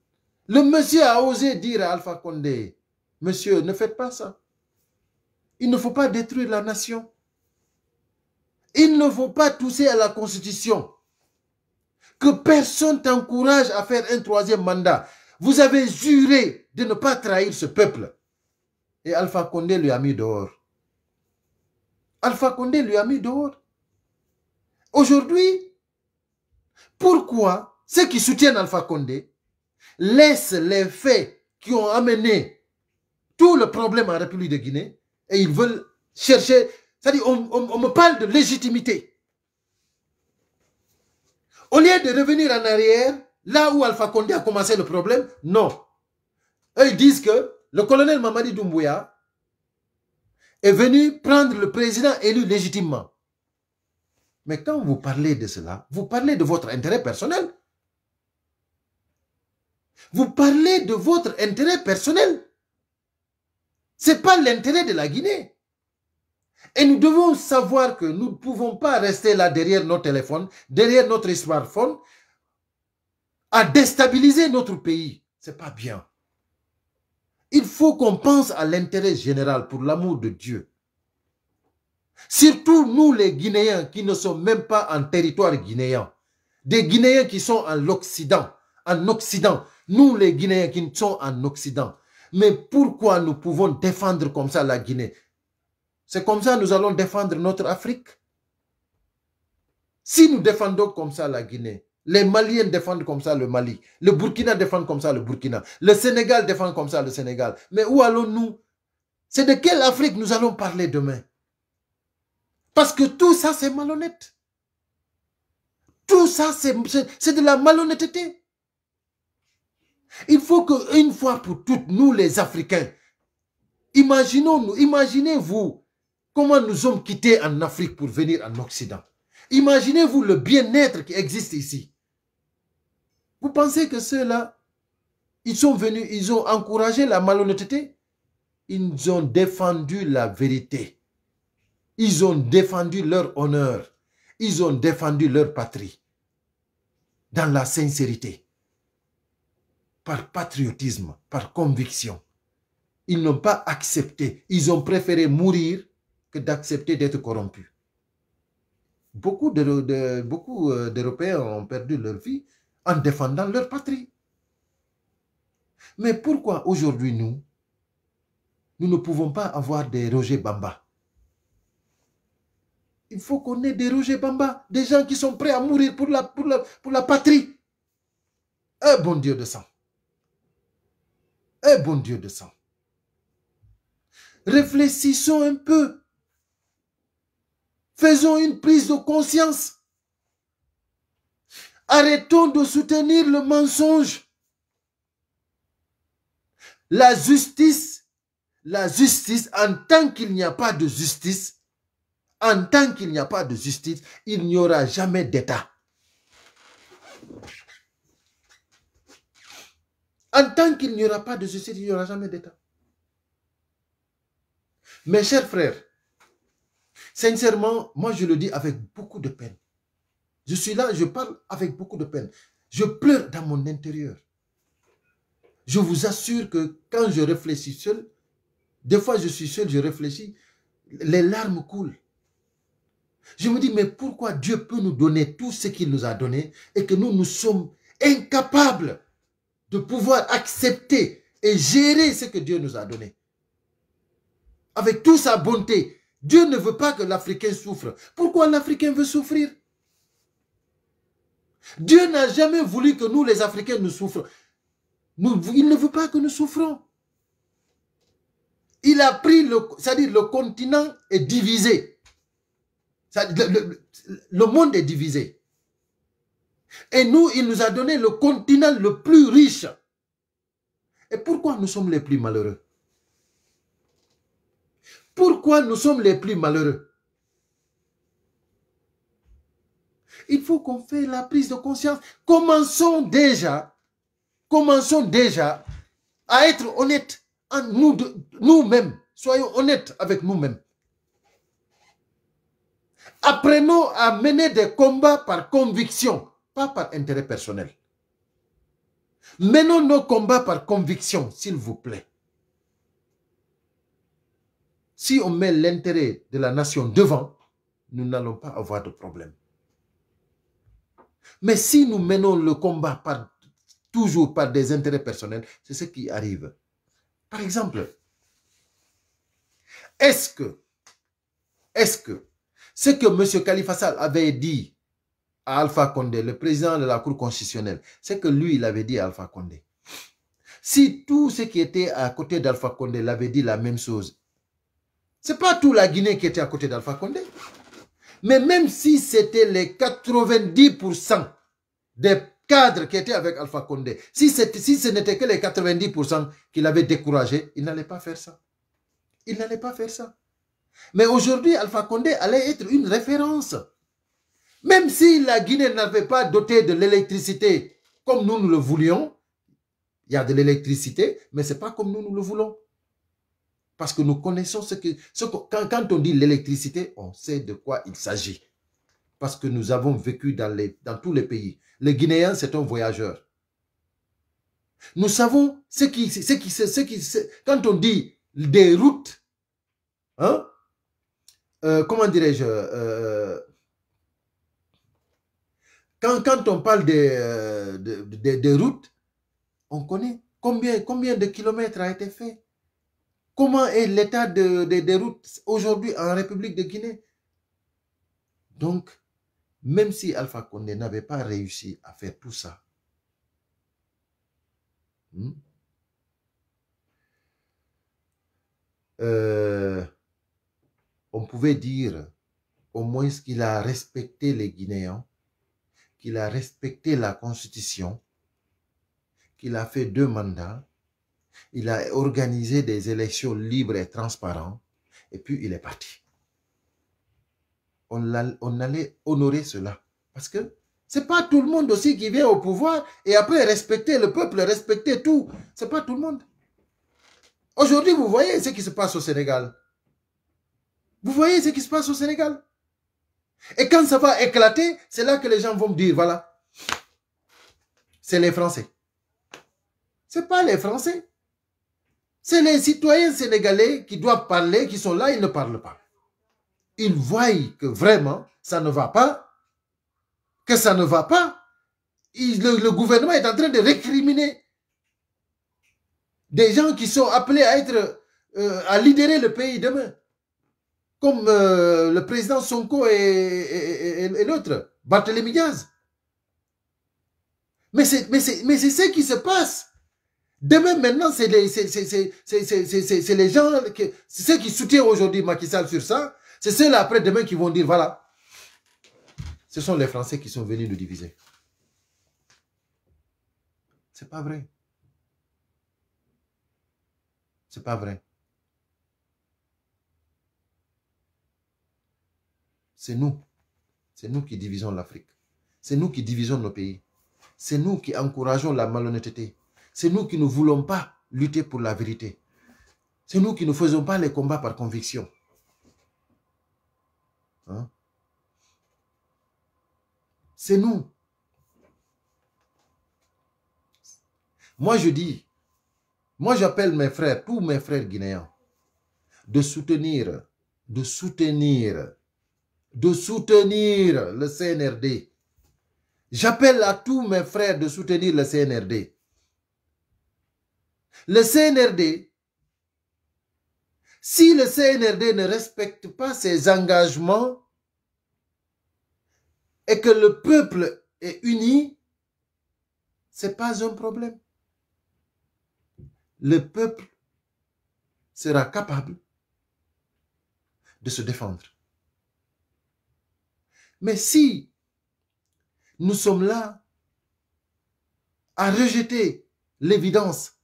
Speaker 1: Le monsieur a osé dire à Alpha Condé, monsieur, ne faites pas ça. Il ne faut pas détruire la nation. Il ne faut pas tousser à la constitution. Que personne t'encourage à faire un troisième mandat. Vous avez juré de ne pas trahir ce peuple. Et Alpha Condé lui a mis dehors. Alpha Condé lui a mis dehors. Aujourd'hui, pourquoi ceux qui soutiennent Alpha Condé laissent les faits qui ont amené tout le problème en République de Guinée et ils veulent chercher, c'est-à-dire on, me parle de légitimité. Au lieu de revenir en arrière, là où Alpha Condé a commencé le problème, non. Eux, ils disent que le colonel Mamadi Doumbouya est venu prendre le président élu légitimement. Mais quand vous parlez de cela, vous parlez de votre intérêt personnel. Vous parlez de votre intérêt personnel. Ce n'est pas l'intérêt de la Guinée. Et nous devons savoir que nous ne pouvons pas rester là derrière nos téléphones, derrière notre smartphone, à déstabiliser notre pays. Ce n'est pas bien. Il faut qu'on pense à l'intérêt général pour l'amour de Dieu. Surtout nous les Guinéens qui ne sommes même pas en territoire guinéen. Des Guinéens qui sont en l'Occident, en Occident. Nous les Guinéens qui sont en Occident. Mais pourquoi nous pouvons défendre comme ça la Guinée? C'est comme ça que nous allons défendre notre Afrique. Si nous défendons comme ça la Guinée, les Maliens défendent comme ça le Mali, le Burkina défend comme ça le Burkina, le Sénégal défend comme ça le Sénégal. Mais où allons-nous? C'est de quelle Afrique nous allons parler demain? Parce que tout ça, c'est malhonnête. Tout ça, c'est de la malhonnêteté. Il faut qu'une fois pour toutes, nous les Africains, imaginons-nous, imaginez-vous comment nous sommes quittés en Afrique pour venir en Occident? Imaginez-vous le bien-être qui existe ici. Vous pensez que ceux-là, ils sont venus, ils ont encouragé la malhonnêteté? Ils ont défendu la vérité. Ils ont défendu leur honneur. Ils ont défendu leur patrie. Dans la sincérité. Par patriotisme, par conviction. Ils n'ont pas accepté. Ils ont préféré mourir que d'accepter d'être corrompus. Beaucoup euh, d'Européens ont perdu leur vie en défendant leur patrie. Mais pourquoi aujourd'hui nous, nous ne pouvons pas avoir des Roger Bamba? Il faut qu'on ait des Roger Bamba, des gens qui sont prêts à mourir pour la, pour la, pour la patrie. Un bon Dieu de sang. Un bon Dieu de sang. Réfléchissons un peu. Faisons une prise de conscience. Arrêtons de soutenir le mensonge. La justice, la justice, en tant qu'il n'y a pas de justice, en tant qu'il n'y a pas de justice, il n'y aura jamais d'État. En tant qu'il n'y aura pas de justice, il n'y aura jamais d'État. Mes chers frères, sincèrement, moi je le dis avec beaucoup de peine. Je suis là, je parle avec beaucoup de peine. Je pleure dans mon intérieur. Je vous assure que quand je réfléchis seul, des fois je suis seul, je réfléchis, les larmes coulent. Je me dis, mais pourquoi Dieu peut nous donner tout ce qu'il nous a donné et que nous, nous sommes incapables de pouvoir accepter et gérer ce que Dieu nous a donné? Avec toute sa bonté, Dieu ne veut pas que l'Africain souffre. Pourquoi l'Africain veut souffrir? Dieu n'a jamais voulu que nous, les Africains, nous souffrons. il ne veut pas que nous souffrons. Il a pris le, continent est divisé. Le, monde est divisé. Et nous, il nous a donné le continent le plus riche. Et pourquoi nous sommes les plus malheureux? Pourquoi nous sommes les plus malheureux? Il faut qu'on fasse la prise de conscience. Commençons déjà, commençons déjà à être honnêtes en nous, nous-mêmes. Soyons honnêtes avec nous-mêmes. Apprenons à mener des combats par conviction, pas par intérêt personnel. Menons nos combats par conviction, s'il vous plaît. Si on met l'intérêt de la nation devant, nous n'allons pas avoir de problème. Mais si nous menons le combat toujours par des intérêts personnels, c'est ce qui arrive. Par exemple, est-ce que, est-ce que ce que M. Khalifa Sall avait dit à Alpha Condé, le président de la Cour constitutionnelle, c'est que lui, il avait dit à Alpha Condé. Si tous ceux qui étaient à côté d'Alpha Condé l'avaient dit la même chose, c'est pas tout la Guinée qui était à côté d'Alpha Condé. Mais même si c'était les 90% des cadres qui étaient avec Alpha Condé, si, si ce n'était que les 90% qui l'avaient découragé, il n'allait pas faire ça. Il n'allait pas faire ça. Mais aujourd'hui, Alpha Condé allait être une référence. Même si la Guinée n'avait pas doté de l'électricité comme nous, nous le voulions, il y a de l'électricité, mais ce n'est pas comme nous, nous le voulons. Parce que nous connaissons ce que... Quand, on dit l'électricité, on sait de quoi il s'agit. Parce que nous avons vécu dans, tous les pays. Le Guinéen, c'est un voyageur. Nous savons ce qui... Quand on dit des routes, hein, euh, comment dirais-je, euh, quand, on parle des, euh, de, routes, on connaît combien, combien de kilomètres a été fait. Comment est l'état des routes aujourd'hui en République de Guinée? Donc, même si Alpha Condé n'avait pas réussi à faire tout ça, hmm, euh, on pouvait dire au moins qu'il a respecté les Guinéens, qu'il a respecté la Constitution, qu'il a fait deux mandats, il a organisé des élections libres et transparentes, et puis il est parti. On, allait honorer cela. Parce que c'est pas tout le monde aussi qui vient au pouvoir et après respecter le peuple, respecter tout. C'est pas tout le monde. Aujourd'hui, vous voyez ce qui se passe au Sénégal. Vous voyez ce qui se passe au Sénégal. Et quand ça va éclater, c'est là que les gens vont me dire, voilà, c'est les Français. C'est pas les Français. C'est les citoyens sénégalais qui doivent parler, qui sont là, ils ne parlent pas. Ils voient que vraiment, ça ne va pas, que ça ne va pas. le, gouvernement est en train de récriminer des gens qui sont appelés à être, euh, à libérer le pays demain. Comme euh, le président Sonko et, l'autre, Barthélémy Diaz. Mais c'est ce qui se passe. Demain, maintenant, c'est les, les gens, ceux qui soutiennent aujourd'hui Macky Sall sur ça, c'est ceux-là après demain qui vont dire, voilà, ce sont les Français qui sont venus nous diviser. C'est pas vrai. C'est pas vrai. C'est nous. C'est nous qui divisons l'Afrique. C'est nous qui divisons nos pays. C'est nous qui encourageons la malhonnêteté. C'est nous qui ne voulons pas lutter pour la vérité. C'est nous qui ne faisons pas les combats par conviction. Hein? C'est nous. Moi, je dis, moi, j'appelle mes frères, tous mes frères guinéens, de soutenir, de soutenir, de soutenir le CNRD. J'appelle à tous mes frères de soutenir le CNRD. Le CNRD, si le CNRD ne respecte pas ses engagements et que le peuple est uni, ce n'est pas un problème. Le peuple sera capable de se défendre. Mais si nous sommes là à rejeter l'évidence,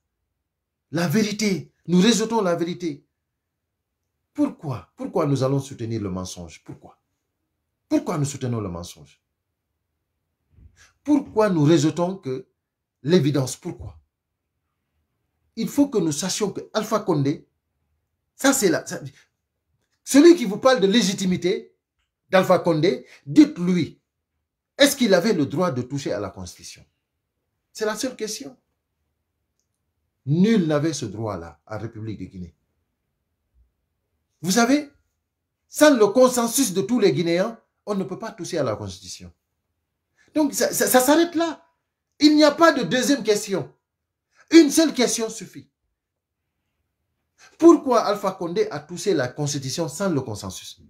Speaker 1: la vérité, nous rejetons la vérité, pourquoi? Pourquoi nous allons soutenir le mensonge? Pourquoi? Pourquoi nous soutenons le mensonge? Pourquoi nous rejetons que l'évidence? Pourquoi? Il faut que nous sachions que Alpha Condé, ça c'est là. Celui qui vous parle de légitimité d'Alpha Condé, dites-lui, est-ce qu'il avait le droit de toucher à la Constitution? C'est la seule question. Nul n'avait ce droit-là la République de Guinée. Vous savez, sans le consensus de tous les Guinéens, on ne peut pas toucher à la Constitution. Donc, ça, ça s'arrête là. Il n'y a pas de deuxième question. Une seule question suffit. Pourquoi Alpha Condé a touché la Constitution sans le consensus?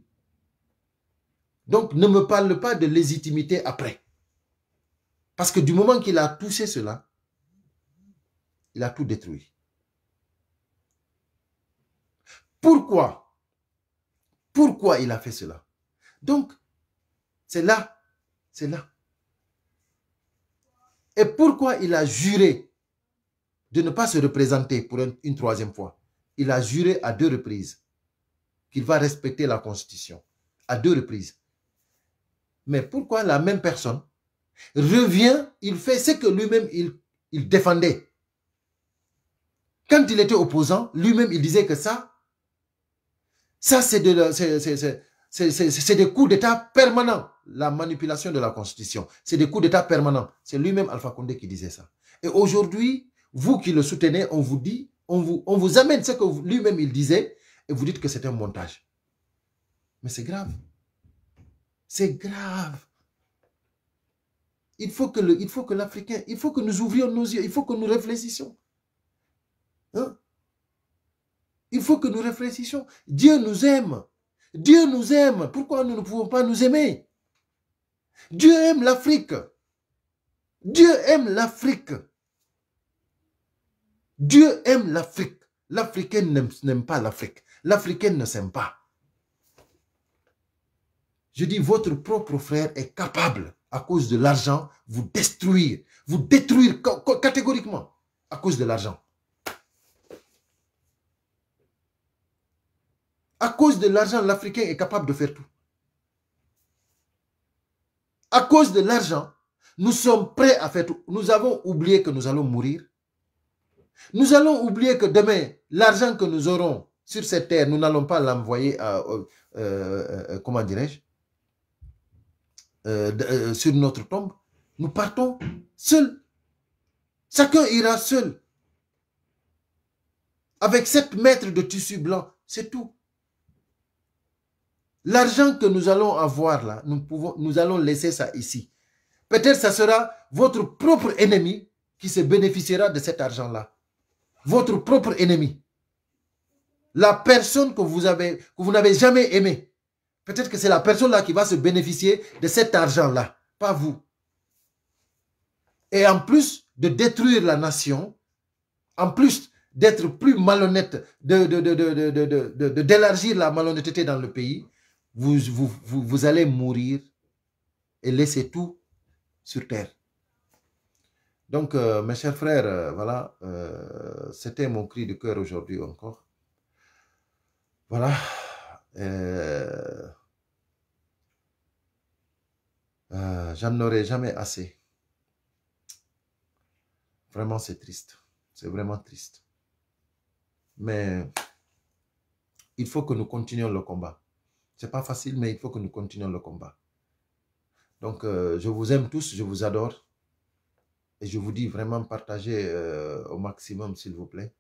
Speaker 1: Donc, ne me parle pas de légitimité après. Parce que du moment qu'il a touché cela, il a tout détruit. Pourquoi? Pourquoi il a fait cela? Donc, c'est là, c'est là. Et pourquoi il a juré de ne pas se représenter pour une, troisième fois? Il a juré à deux reprises qu'il va respecter la Constitution. À deux reprises. Mais pourquoi la même personne revient, il fait ce que lui-même il, défendait? Quand il était opposant, lui-même, il disait que ça, ça, c'est de, c'est des coups d'État permanents. La manipulation de la Constitution. C'est des coups d'État permanents. C'est lui-même Alpha Condé qui disait ça. Et aujourd'hui, vous qui le soutenez, on vous dit, on vous, on vous amène ce que lui-même il disait, et vous dites que c'est un montage. Mais c'est grave. C'est grave. Il faut que l'Africain, il faut que nous ouvrions nos yeux, il faut que nous réfléchissions. Hein? Il faut que nous réfléchissions. Dieu nous aime. Dieu nous aime. Pourquoi nous ne pouvons pas nous aimer? Dieu aime l'Afrique. Dieu aime l'Afrique. Dieu aime l'Afrique. L'Africain n'aime pas l'Afrique. L'Africain ne s'aime pas. Je dis, votre propre frère est capable, à cause de l'argent, vous détruire. Vous détruire catégoriquement à cause de l'argent. À cause de l'argent, l'Africain est capable de faire tout. À cause de l'argent, nous sommes prêts à faire tout. Nous avons oublié que nous allons mourir. Nous allons oublier que demain, l'argent que nous aurons sur cette terre, nous n'allons pas l'envoyer à, euh, euh, euh, comment dirais-je, sur notre tombe. Nous partons seuls. Chacun ira seul. Avec 7 mètres de tissu blanc, c'est tout. L'argent que nous allons avoir là, nous, pouvons, nous allons laisser ça ici. Peut-être ça sera votre propre ennemi qui se bénéficiera de cet argent-là. Votre propre ennemi. La personne que vous n'avez jamais aimé. Peut-être que c'est la personne-là qui va se bénéficier de cet argent-là, pas vous. Et en plus de détruire la nation, en plus d'être plus malhonnête, d'élargir la malhonnêteté dans le pays, vous, allez mourir et laisser tout sur terre. Donc, euh, mes chers frères, euh, voilà, euh, c'était mon cri de cœur aujourd'hui encore. Voilà. J'en aurai jamais assez. Vraiment, c'est triste. C'est vraiment triste. Mais il faut que nous continuions le combat. C'est pas facile, mais il faut que nous continuions le combat. Donc, euh, je vous aime tous, je vous adore. Et je vous dis vraiment partagez euh, au maximum, s'il vous plaît.